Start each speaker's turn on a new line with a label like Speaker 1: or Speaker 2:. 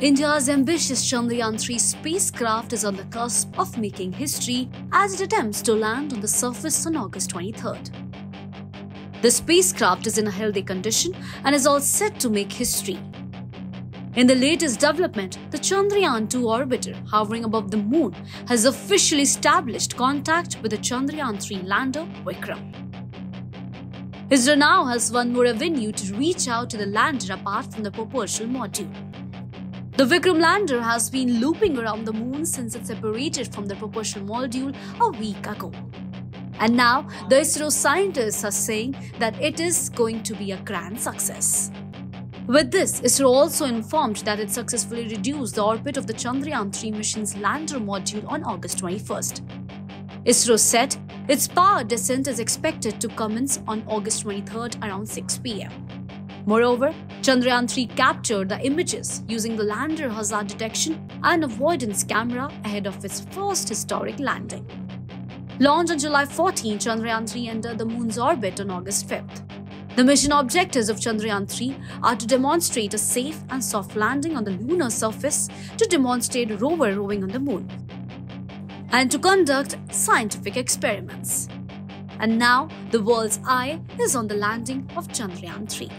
Speaker 1: India's ambitious Chandrayaan 3 spacecraft is on the cusp of making history as it attempts to land on the surface on August 23rd. The spacecraft is in a healthy condition and is all set to make history. In the latest development, the Chandrayaan 2 orbiter hovering above the moon has officially established contact with the Chandrayaan 3 lander Vikram. ISRO now has one more avenue to reach out to the lander apart from the propulsion module. The Vikram lander has been looping around the moon since it separated from the propulsion module a week ago. And now, the ISRO scientists are saying that it is going to be a grand success. With this, ISRO also informed that it successfully reduced the orbit of the Chandrayaan 3 mission's lander module on August 21st. ISRO said its power descent is expected to commence on August 23rd around 6 pm. Moreover, Chandrayaan 3 captured the images using the lander hazard detection and avoidance camera ahead of its first historic landing. Launched on July 14, Chandrayaan 3 entered the moon's orbit on August 5th. The mission objectives of Chandrayaan 3 are to demonstrate a safe and soft landing on the lunar surface, to demonstrate rover roving on the moon, and to conduct scientific experiments. And now, the world's eye is on the landing of Chandrayaan 3.